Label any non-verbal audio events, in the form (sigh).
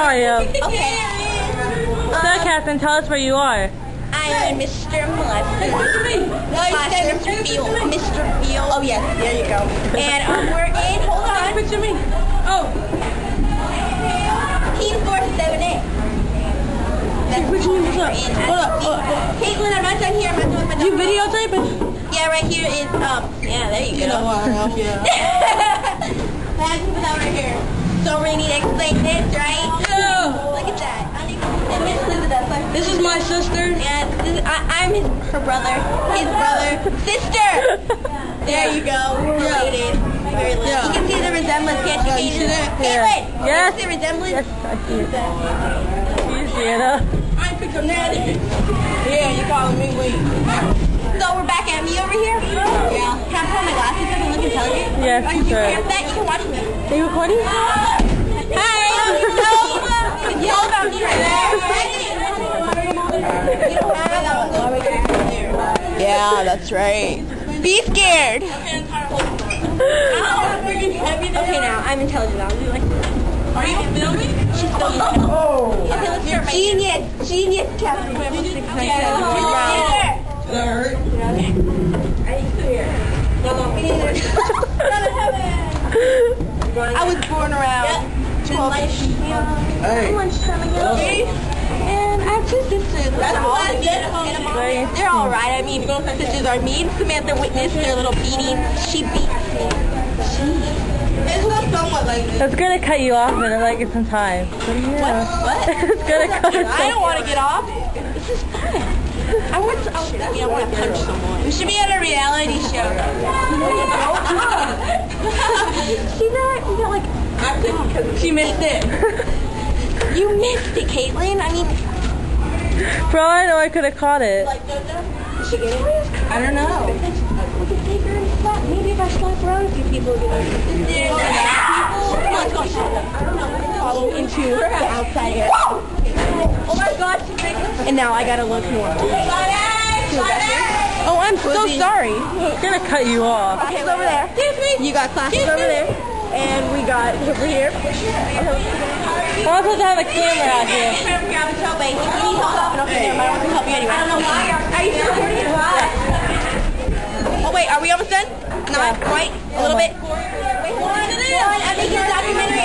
How are you? (laughs) Okay. So, Catherine, tell us where you are. I'm Mr. Mustard. Slash Mr. Field. Mr. Field. Oh, yes. There you go. And um, we're in, hold on. Picture me. Oh, Team 478. That's Which one is that? in Hold up, Caitlin, I'm not done here. I'm not doing my you videotaping? Yeah, right here is, um, yeah, there you go. You know what? (laughs) Yeah. That's put that right here. So we need to explain this, right? Yeah. Look at that. And Miss Elizabeth. like- This is my sister. Yeah, this is, I, I'm his, her brother, his (laughs) brother, sister. There you go. We're related. Very little. Yeah. You can see the resemblance. Can't you? Yeah, you see that? Caitlin. Yes. You see the resemblance? Yes, I see it. You see it, huh? I picked up Natty. Yeah, you calling me weak. So we're back at me over here? Yeah. Can I put on my glasses so I can look intelligent? Yes, Are you sure. that? You can watch me. Are you recording? Hi. You know about me right there. You don't have that. Yeah, that's right. Be scared. Okay, now I'm intelligent. Now. You like? Are you filming? She's filming. (laughs) Oh. Okay, let's start. Genius, genius, Captain. That hurt. I was born around 12-ish. Hey. Lunchtime ago. And I have two sisters. They're all right. I mean, both my sisters are mean. Samantha witnessed their little beating. She beat me. It's not somewhat like this. It's gonna cut you off and like get some time. So, yeah. What? (laughs) it's gonna cut us I don't want to get off. This is fun. I want to. I mean, I want to punch someone. We should be at a reality show. See that? We got like. I She missed it. (laughs) You missed it, Caitlin. I mean, For all I know, I could have caught it. like, did she get it? I don't know. We could take her and slap. Maybe if I slap around a few people, we'll get her. Come on, let's go. Follow into the outside area. Oh my God! she's making- And now I gotta look more. Oh, I'm so sorry. It's gonna cut you off. Classes over there. You got classes over there. And we got over here. Not supposed to have a camera out here. Okay, never mind. I want to help you anyway. I don't know why. Are you still recording it? Oh wait, are we almost done? Not quite. A little bit. Wait, one. I'm making a documentary.